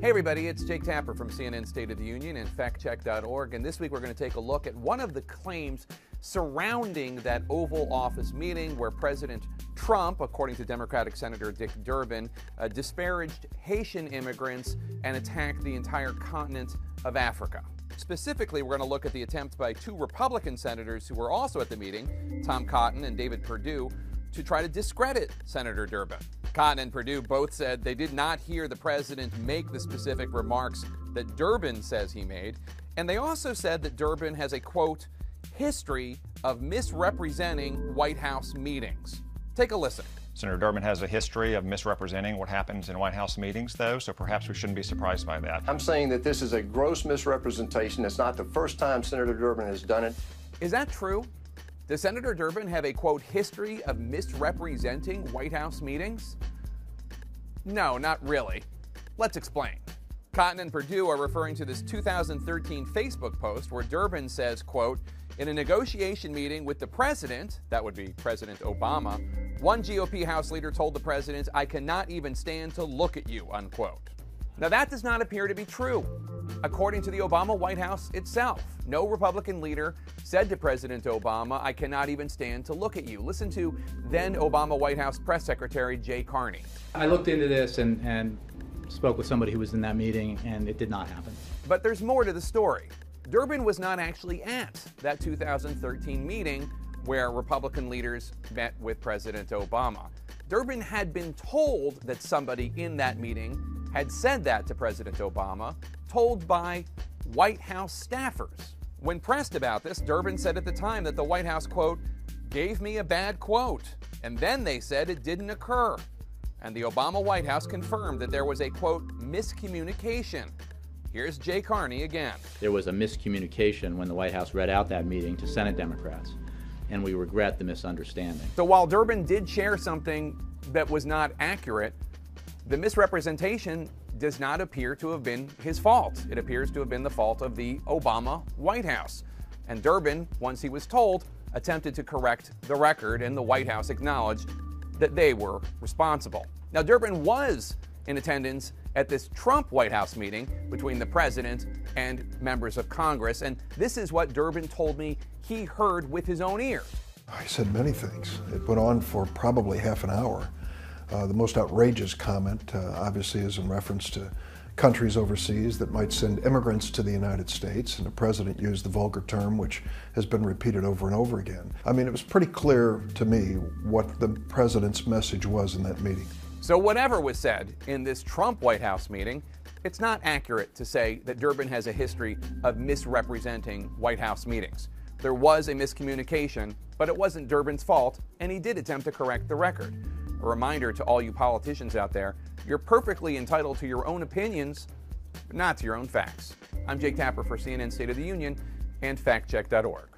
Hey, everybody, it's Jake Tapper from CNN State of the Union and factcheck.org. And this week we're going to take a look at one of the claims surrounding that Oval Office meeting where President Trump, according to Democratic Senator Dick Durbin, uh, disparaged Haitian immigrants and attacked the entire continent of Africa. Specifically, we're going to look at the attempt by two Republican senators who were also at the meeting, Tom Cotton and David Perdue, to try to discredit Senator Durbin. Cotton and Perdue both said they did not hear the president make the specific remarks that Durbin says he made, and they also said that Durbin has a quote, history of misrepresenting White House meetings. Take a listen. Senator Durbin has a history of misrepresenting what happens in White House meetings, though, so perhaps we shouldn't be surprised by that. I'm saying that this is a gross misrepresentation. It's not the first time Senator Durbin has done it. Is that true? Does Senator Durbin have a quote history of misrepresenting White House meetings? No, not really. Let's explain. Cotton and Perdue are referring to this 2013 Facebook post where Durbin says, quote, in a negotiation meeting with the president, that would be President Obama, one GOP House leader told the president, I cannot even stand to look at you, unquote. Now, that does not appear to be true. According to the Obama White House itself, no Republican leader said to President Obama, I cannot even stand to look at you. Listen to then Obama White House Press Secretary Jay Carney. I looked into this and, and spoke with somebody who was in that meeting, and it did not happen. But there's more to the story. Durbin was not actually at that 2013 meeting where Republican leaders met with President Obama. Durbin had been told that somebody in that meeting had said that to President Obama, told by White House staffers. When pressed about this, Durbin said at the time that the White House, quote, gave me a bad quote, and then they said it didn't occur. And the Obama White House confirmed that there was a, quote, miscommunication. Here's Jay Carney again. There was a miscommunication when the White House read out that meeting to Senate Democrats, and we regret the misunderstanding. So while Durbin did share something that was not accurate, the misrepresentation does not appear to have been his fault. It appears to have been the fault of the Obama White House. And Durbin, once he was told, attempted to correct the record, and the White House acknowledged that they were responsible. Now, Durbin was in attendance at this Trump White House meeting between the president and members of Congress, and this is what Durbin told me he heard with his own ears. I said many things. It went on for probably half an hour. Uh, the most outrageous comment, uh, obviously, is in reference to countries overseas that might send immigrants to the United States, and the president used the vulgar term, which has been repeated over and over again. I mean, it was pretty clear to me what the president's message was in that meeting. So, whatever was said in this Trump White House meeting, it's not accurate to say that Durbin has a history of misrepresenting White House meetings. There was a miscommunication, but it wasn't Durbin's fault, and he did attempt to correct the record. A reminder to all you politicians out there you're perfectly entitled to your own opinions, but not to your own facts. I'm Jake Tapper for CNN State of the Union and factcheck.org.